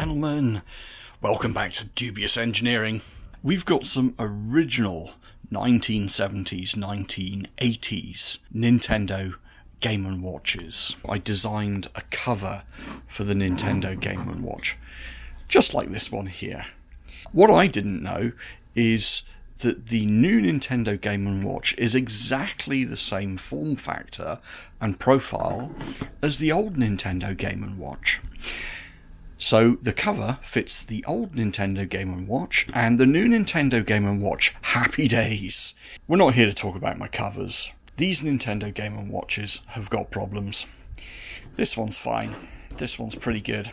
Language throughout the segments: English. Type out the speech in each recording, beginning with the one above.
gentlemen, welcome back to Dubious Engineering. We've got some original 1970s, 1980s Nintendo Game & Watches. I designed a cover for the Nintendo Game & Watch, just like this one here. What I didn't know is that the new Nintendo Game & Watch is exactly the same form factor and profile as the old Nintendo Game & Watch. So the cover fits the old Nintendo Game & Watch and the new Nintendo Game & Watch. Happy days! We're not here to talk about my covers. These Nintendo Game & Watches have got problems. This one's fine. This one's pretty good.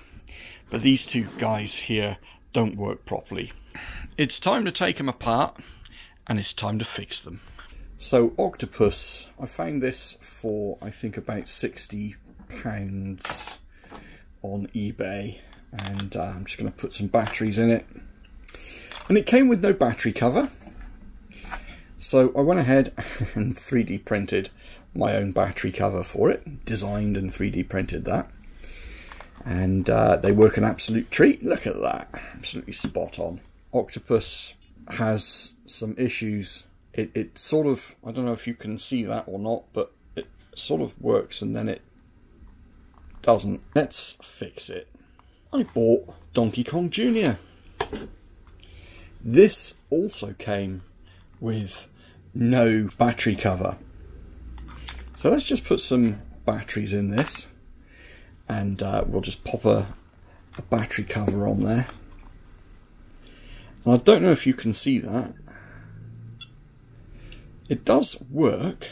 But these two guys here don't work properly. It's time to take them apart and it's time to fix them. So Octopus, I found this for I think about 60 pounds on eBay and uh, I'm just going to put some batteries in it. And it came with no battery cover. So I went ahead and 3D printed my own battery cover for it, designed and 3D printed that. And uh, they work an absolute treat. Look at that, absolutely spot on. Octopus has some issues. It, it sort of, I don't know if you can see that or not, but it sort of works and then it doesn't. Let's fix it. I bought Donkey Kong Jr. This also came with no battery cover. So let's just put some batteries in this and uh, we'll just pop a, a battery cover on there. And I don't know if you can see that. It does work,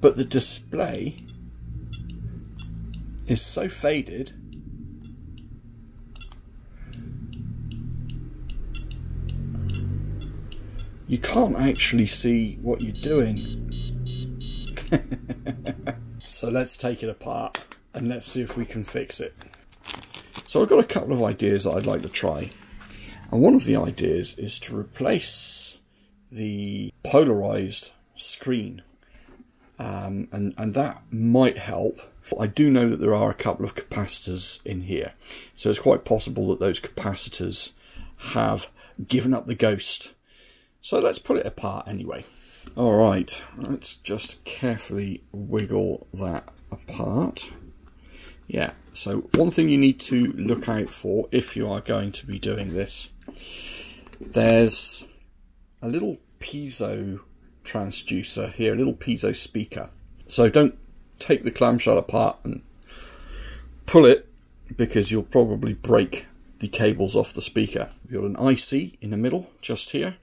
but the display is so faded you can't actually see what you're doing. so let's take it apart and let's see if we can fix it. So I've got a couple of ideas that I'd like to try. And one of the ideas is to replace the polarized screen. Um, and, and that might help. I do know that there are a couple of capacitors in here. So it's quite possible that those capacitors have given up the ghost so let's put it apart anyway. Alright, let's just carefully wiggle that apart. Yeah, so one thing you need to look out for if you are going to be doing this, there's a little piezo transducer here, a little piezo speaker. So don't take the clamshell apart and pull it because you'll probably break the cables off the speaker. You've got an IC in the middle, just here.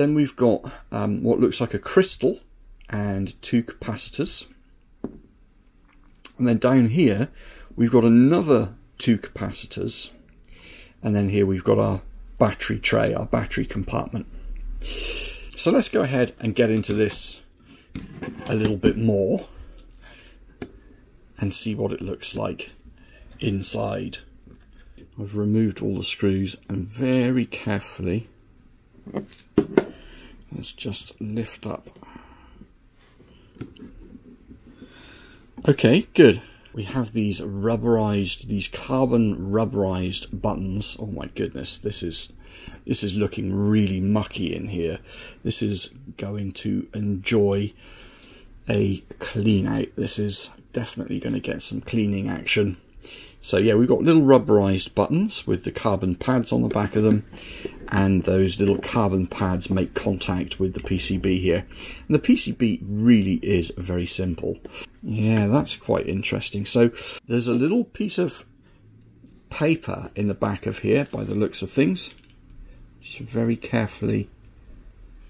Then we've got um, what looks like a crystal and two capacitors. And then down here, we've got another two capacitors. And then here we've got our battery tray, our battery compartment. So let's go ahead and get into this a little bit more and see what it looks like inside. I've removed all the screws and very carefully Let's just lift up. Okay, good. We have these rubberized, these carbon rubberized buttons. Oh my goodness, this is this is looking really mucky in here. This is going to enjoy a clean out. This is definitely going to get some cleaning action. So yeah, we've got little rubberized buttons with the carbon pads on the back of them and those little carbon pads make contact with the PCB here. And the PCB really is very simple. Yeah, that's quite interesting. So there's a little piece of paper in the back of here by the looks of things. Just very carefully,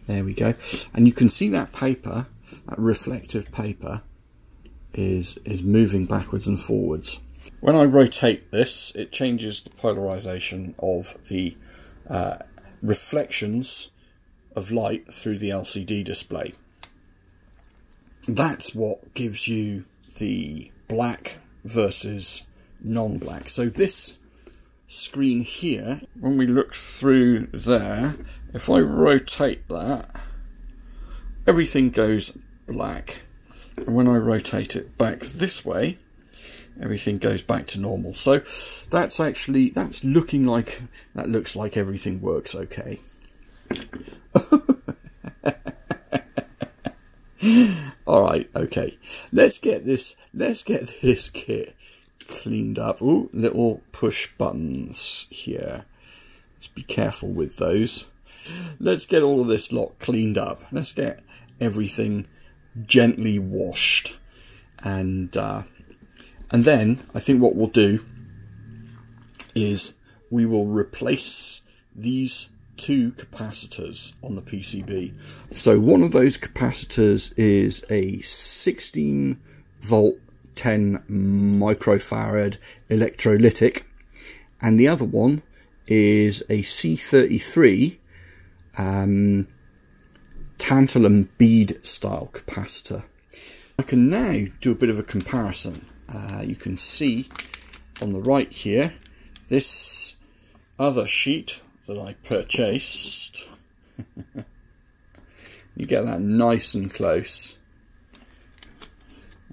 there we go. And you can see that paper, that reflective paper, is, is moving backwards and forwards. When I rotate this, it changes the polarization of the uh, reflections of light through the LCD display. That's what gives you the black versus non-black. So this screen here, when we look through there, if I rotate that, everything goes black. And when I rotate it back this way, everything goes back to normal. So that's actually, that's looking like, that looks like everything works okay. All right, okay. Let's get this, let's get this kit cleaned up. Ooh, little push buttons here. Let's be careful with those. Let's get all of this lot cleaned up. Let's get everything gently washed. And, uh, and then I think what we'll do is we will replace these two capacitors on the PCB. So one of those capacitors is a 16 volt 10 microfarad electrolytic and the other one is a C33 um, tantalum bead style capacitor. I can now do a bit of a comparison. Uh, you can see on the right here this other sheet that I purchased. you get that nice and close.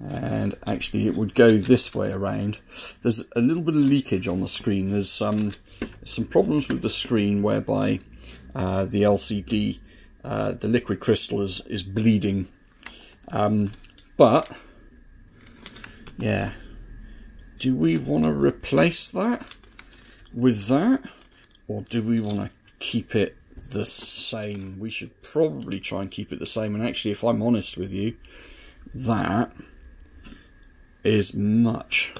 And actually it would go this way around. There's a little bit of leakage on the screen. There's some, some problems with the screen whereby uh, the LCD, uh, the liquid crystal is, is bleeding. Um, but, yeah, do we want to replace that with that? or do we want to keep it the same? We should probably try and keep it the same. And actually, if I'm honest with you, that is much,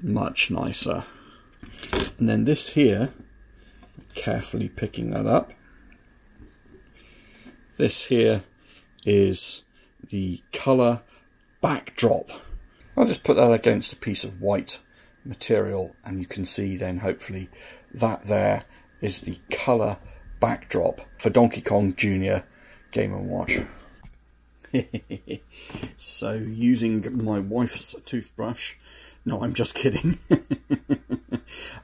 much nicer. And then this here, carefully picking that up. This here is the colour backdrop. I'll just put that against a piece of white material and you can see then hopefully that there is the colour backdrop for Donkey Kong Jr. Game & Watch. so using my wife's toothbrush, no I'm just kidding,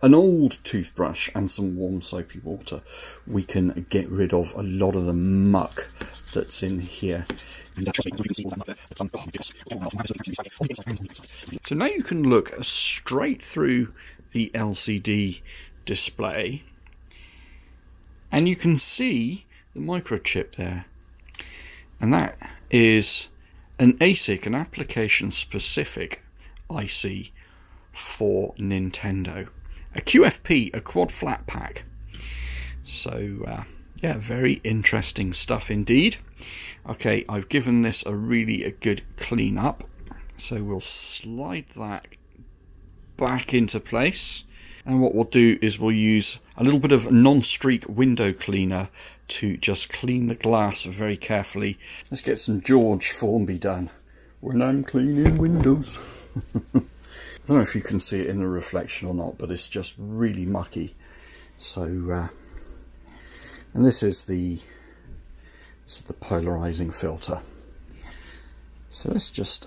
an old toothbrush and some warm soapy water, we can get rid of a lot of the muck that's in here. So now you can look straight through the LCD display and you can see the microchip there. And that is an ASIC, an application specific IC for Nintendo. A QFP, a quad flat pack. So, uh, yeah, very interesting stuff indeed. Okay, I've given this a really a good clean up. So we'll slide that back into place. And what we'll do is we'll use a little bit of non-streak window cleaner to just clean the glass very carefully. Let's get some George Formby done. When I'm cleaning windows. I don't know if you can see it in the reflection or not, but it's just really mucky. So, uh, and this is the this is the polarizing filter. So let's just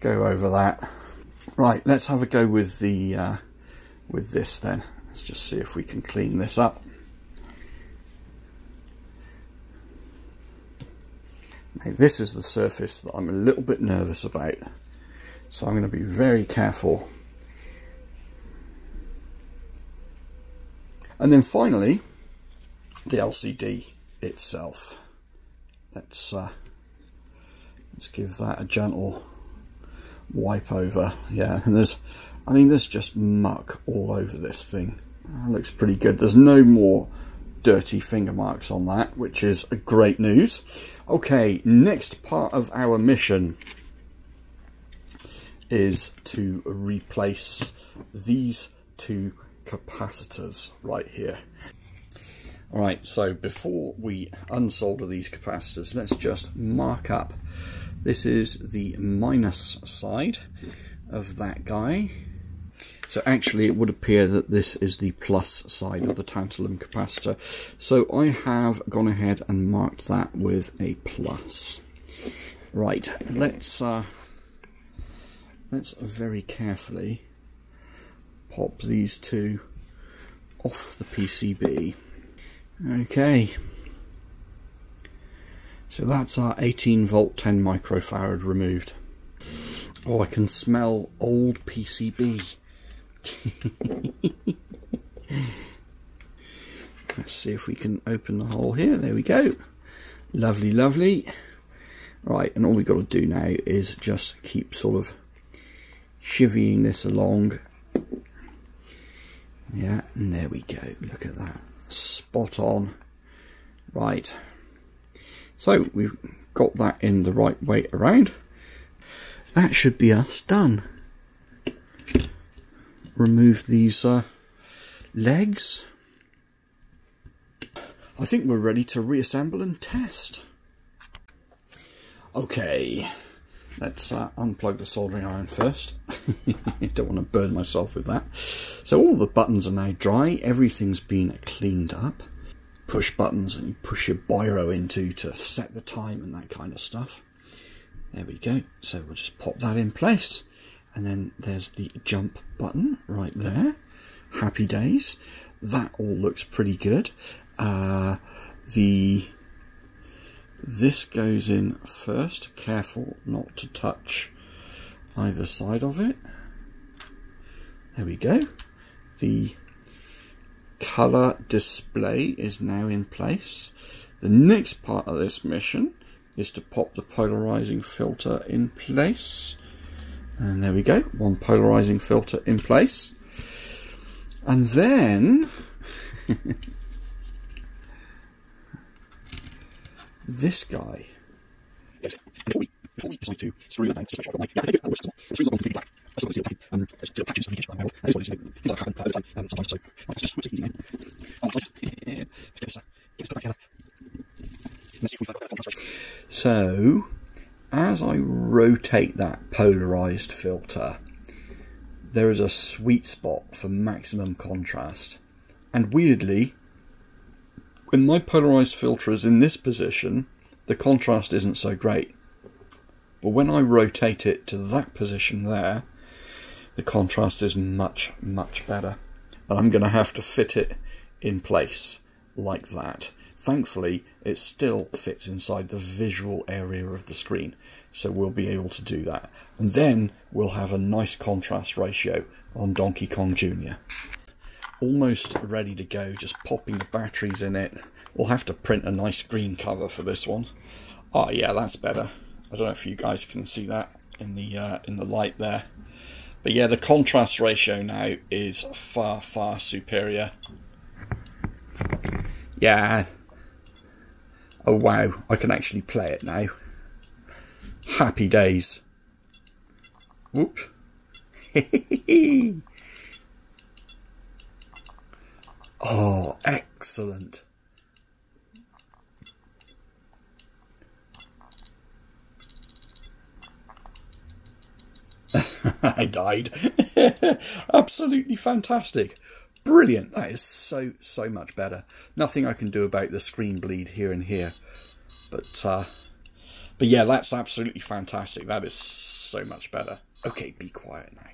go over that. Right, let's have a go with the uh, with this then. Let's just see if we can clean this up. Now this is the surface that I'm a little bit nervous about. So I'm going to be very careful. And then finally, the LCD itself. Let's uh, let's give that a gentle wipe over. Yeah, and there's, I mean, there's just muck all over this thing. That looks pretty good. There's no more dirty finger marks on that, which is great news. Okay, next part of our mission is to replace these two capacitors right here. Alright, so before we unsolder these capacitors, let's just mark up this is the minus side of that guy. So actually it would appear that this is the plus side of the tantalum capacitor. So I have gone ahead and marked that with a plus. Right, let's uh, let's very carefully pop these two off the PCB. Okay. So that's our 18 volt 10 microfarad removed. Oh, I can smell old PCB. Let's see if we can open the hole here. There we go. Lovely, lovely. Right, and all we've got to do now is just keep sort of chivying this along. Yeah, and there we go. Look at that. Spot on. Right. So we've got that in the right way around. That should be us done. Remove these uh, legs. I think we're ready to reassemble and test. Okay, let's uh, unplug the soldering iron first. Don't want to burn myself with that. So all the buttons are now dry, everything's been cleaned up. Push buttons and you push your biro into to set the time and that kind of stuff. There we go. So we'll just pop that in place. And then there's the jump button right there. Happy days. That all looks pretty good. Uh, the this goes in first. Careful not to touch either side of it. There we go. The colour display is now in place. The next part of this mission is to pop the polarizing filter in place. And there we go, one polarizing filter in place. And then this guy. Yes, before we, before we decide to screw down, just make sure I've got my, yeah, I think the screws are completely black. I still got to the um, little patches on each of my That is what it is. Things like happen over time, um, sometimes, so, right, let's just, let's easy, man. That's nice. let's get this, uh, get this back together. Let's see if we've got that contrast. So, as I rotate that polarized filter, there is a sweet spot for maximum contrast. And weirdly, when my polarized filter is in this position, the contrast isn't so great. But when I rotate it to that position there, the contrast is much, much better. And I'm going to have to fit it in place like that. Thankfully, it still fits inside the visual area of the screen, so we'll be able to do that. And then we'll have a nice contrast ratio on Donkey Kong Jr almost ready to go, just popping the batteries in it. We'll have to print a nice green cover for this one. Oh yeah, that's better. I don't know if you guys can see that in the uh, in the light there. But yeah, the contrast ratio now is far, far superior. Yeah. Oh wow, I can actually play it now. Happy days. Whoops. Oh, excellent. I died. Absolutely fantastic. Brilliant. That is so, so much better. Nothing I can do about the screen bleed here and here. But, uh, but yeah, that's absolutely fantastic. That is so much better. Okay, be quiet now.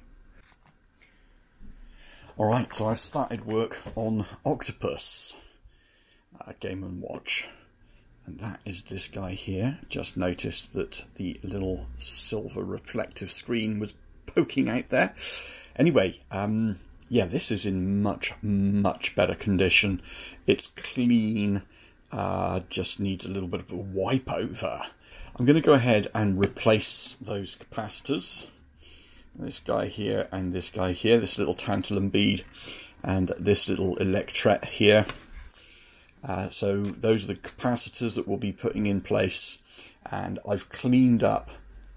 Alright, so I've started work on Octopus, uh, Game & Watch. And that is this guy here. Just noticed that the little silver reflective screen was poking out there. Anyway, um, yeah, this is in much, much better condition. It's clean, uh, just needs a little bit of a wipe over. I'm going to go ahead and replace those capacitors this guy here and this guy here, this little tantalum bead and this little electret here. Uh, so those are the capacitors that we'll be putting in place and I've cleaned up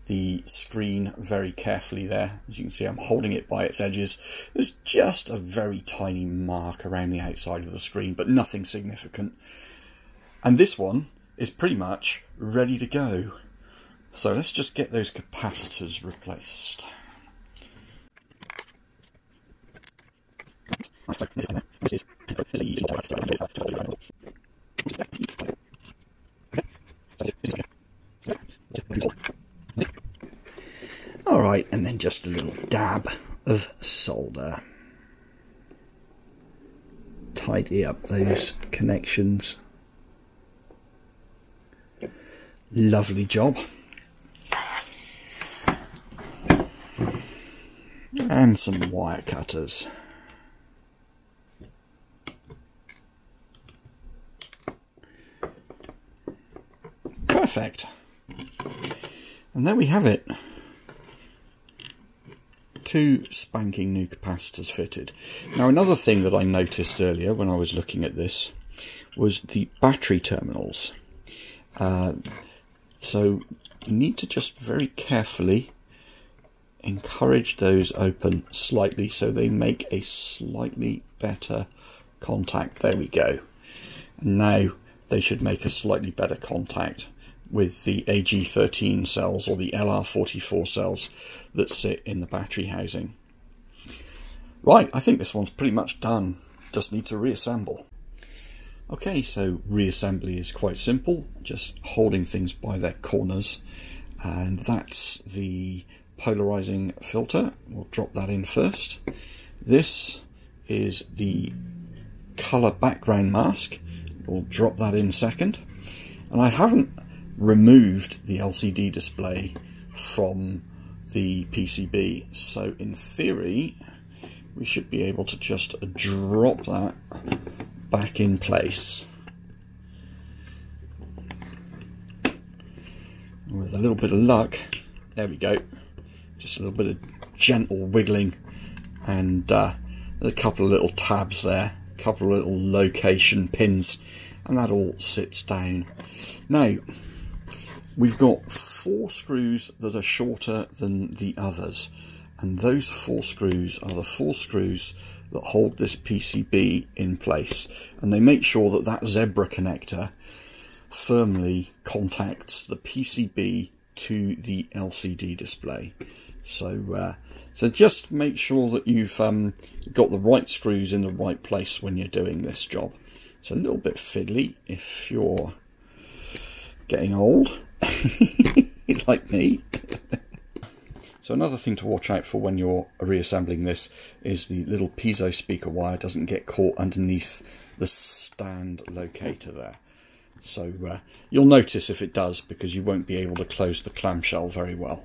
the screen very carefully there. As you can see I'm holding it by its edges. There's just a very tiny mark around the outside of the screen but nothing significant. And this one is pretty much ready to go. So let's just get those capacitors replaced. Alright, and then just a little dab of solder. Tidy up those connections. Lovely job. and some wire cutters. And there we have it. Two spanking new capacitors fitted. Now another thing that I noticed earlier when I was looking at this was the battery terminals. Uh, so you need to just very carefully encourage those open slightly so they make a slightly better contact. There we go. Now they should make a slightly better contact with the AG13 cells or the LR44 cells that sit in the battery housing. Right, I think this one's pretty much done. Just need to reassemble. Okay, so reassembly is quite simple, just holding things by their corners. And that's the polarizing filter. We'll drop that in first. This is the color background mask. We'll drop that in second. And I haven't removed the LCD display from the PCB. So in theory, we should be able to just drop that back in place. With a little bit of luck, there we go. Just a little bit of gentle wiggling and uh, a couple of little tabs there, a couple of little location pins, and that all sits down. Now, We've got four screws that are shorter than the others and those four screws are the four screws that hold this PCB in place and they make sure that that zebra connector firmly contacts the PCB to the LCD display. So, uh, so just make sure that you've um, got the right screws in the right place when you're doing this job. It's a little bit fiddly if you're getting old. like me. so another thing to watch out for when you're reassembling this is the little piezo speaker wire doesn't get caught underneath the stand locator there. So uh, you'll notice if it does because you won't be able to close the clamshell very well.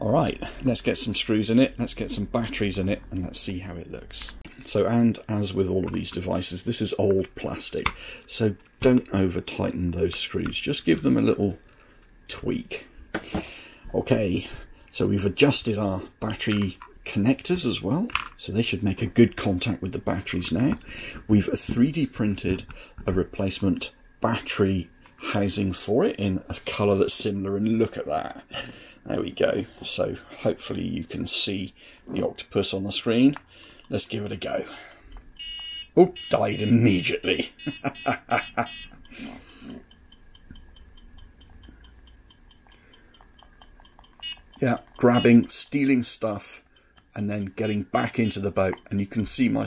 Alright, let's get some screws in it, let's get some batteries in it and let's see how it looks. So, and as with all of these devices, this is old plastic, so don't over tighten those screws, just give them a little tweak. Okay, so we've adjusted our battery connectors as well, so they should make a good contact with the batteries now. We've 3D printed a replacement battery housing for it in a colour that's similar, and look at that. There we go. So hopefully you can see the octopus on the screen. Let's give it a go. Oh, died immediately. yeah, grabbing, stealing stuff, and then getting back into the boat. And you can see my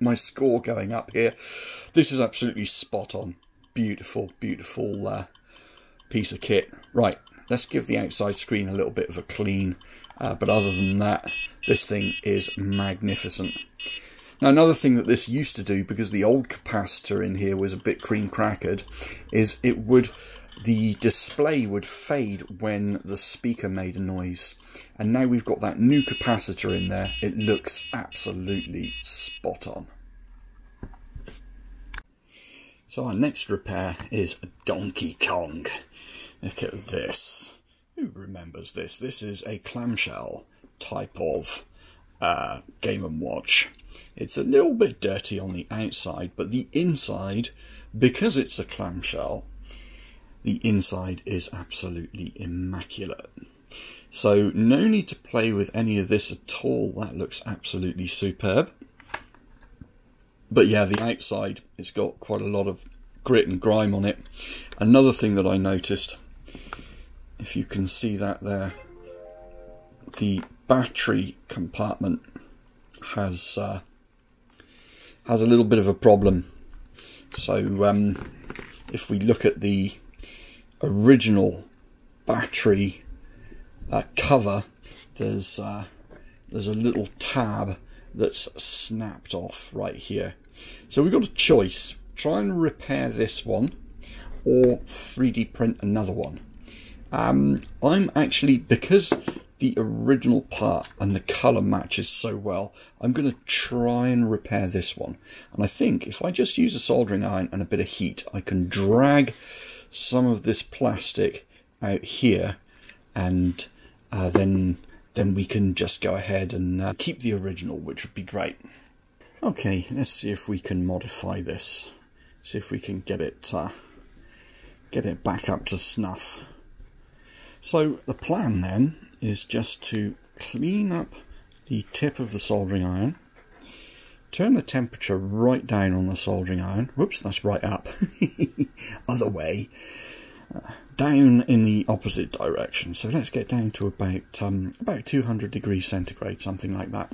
my score going up here. This is absolutely spot on. Beautiful, beautiful uh, piece of kit. Right, let's give the outside screen a little bit of a clean. Uh, but other than that, this thing is magnificent. Now another thing that this used to do, because the old capacitor in here was a bit cream crackered, is it would the display would fade when the speaker made a noise. And now we've got that new capacitor in there, it looks absolutely spot on. So our next repair is Donkey Kong. Look at this. Who remembers this? This is a clamshell type of uh, Game & Watch. It's a little bit dirty on the outside, but the inside, because it's a clamshell, the inside is absolutely immaculate. So no need to play with any of this at all. That looks absolutely superb. But yeah, the outside, it's got quite a lot of grit and grime on it. Another thing that I noticed, if you can see that there, the battery compartment has uh, has a little bit of a problem. So um, if we look at the original battery uh, cover, there's uh, there's a little tab that's snapped off right here. So we've got a choice: try and repair this one, or 3D print another one. Um, I'm actually because the original part and the colour matches so well. I'm going to try and repair this one. And I think if I just use a soldering iron and a bit of heat, I can drag some of this plastic out here and uh, then then we can just go ahead and uh, keep the original, which would be great. Okay, let's see if we can modify this. See if we can get it uh, get it back up to snuff. So the plan then is just to clean up the tip of the soldering iron, turn the temperature right down on the soldering iron. Whoops, that's right up. Other way. Uh, down in the opposite direction. So let's get down to about um, about 200 degrees centigrade, something like that.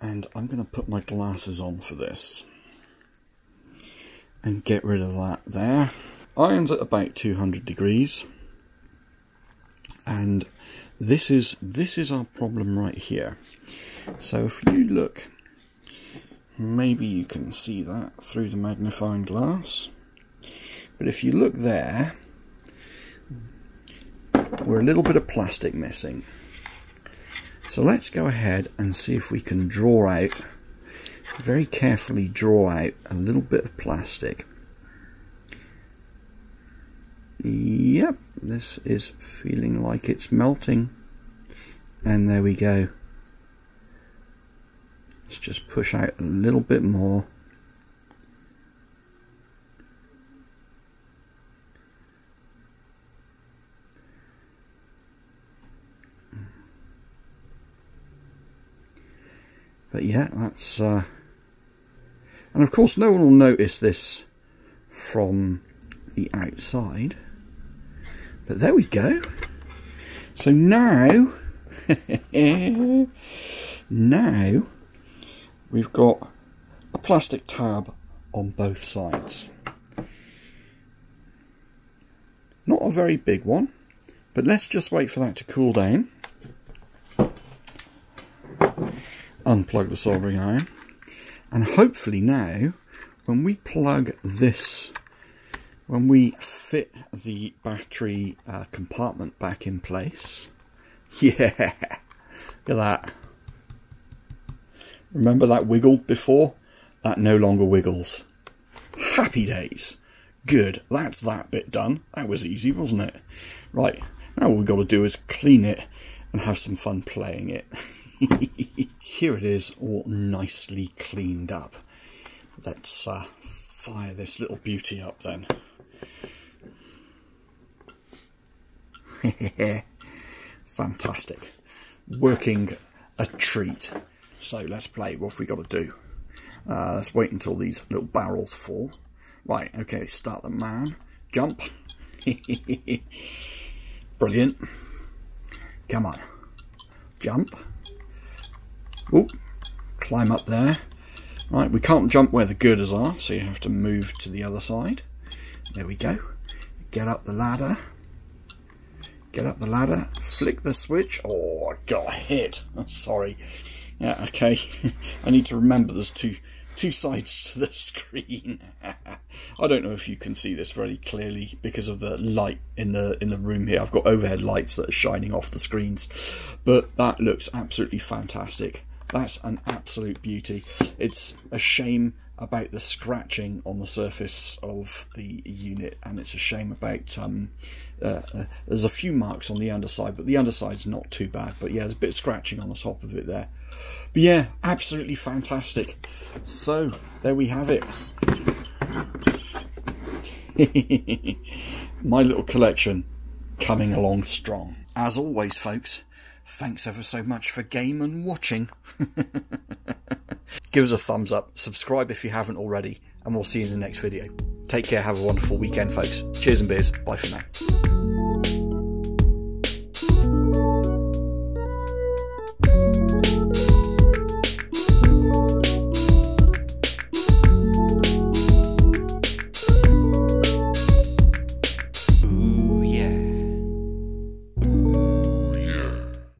And I'm going to put my glasses on for this and get rid of that there. Iron's at about 200 degrees and this is this is our problem right here. So if you look, maybe you can see that through the magnifying glass. But if you look there, we're a little bit of plastic missing. So let's go ahead and see if we can draw out, very carefully draw out a little bit of plastic. Yep, this is feeling like it's melting. And there we go. Let's just push out a little bit more. But yeah, that's... Uh, and of course no one will notice this from the outside. But there we go. So now, now we've got a plastic tab on both sides. Not a very big one, but let's just wait for that to cool down. unplug the soldering iron. And hopefully now, when we plug this, when we fit the battery uh, compartment back in place, yeah, look at that. Remember that wiggled before? That no longer wiggles. Happy days. Good, that's that bit done. That was easy, wasn't it? Right, now all we've got to do is clean it and have some fun playing it. Here it is, all nicely cleaned up. Let's uh, fire this little beauty up then. Fantastic. Working a treat. So let's play. What have we got to do? Uh, let's wait until these little barrels fall. Right, okay, start the man. Jump. Brilliant. Come on. Jump. Oop, climb up there. Right, we can't jump where the girders are, so you have to move to the other side. There we go. Get up the ladder. Get up the ladder, flick the switch. Oh, I got hit. I'm sorry. Yeah, okay. I need to remember there's two two sides to the screen. I don't know if you can see this very clearly because of the light in the in the room here. I've got overhead lights that are shining off the screens, but that looks absolutely fantastic. That's an absolute beauty. It's a shame about the scratching on the surface of the unit and it's a shame about um, uh, uh, there's a few marks on the underside but the underside's not too bad. But yeah there's a bit of scratching on the top of it there. But yeah absolutely fantastic. So there we have it. My little collection coming along strong. As always folks Thanks ever so much for game and watching. Give us a thumbs up, subscribe if you haven't already, and we'll see you in the next video. Take care, have a wonderful weekend, folks. Cheers and beers. Bye for now.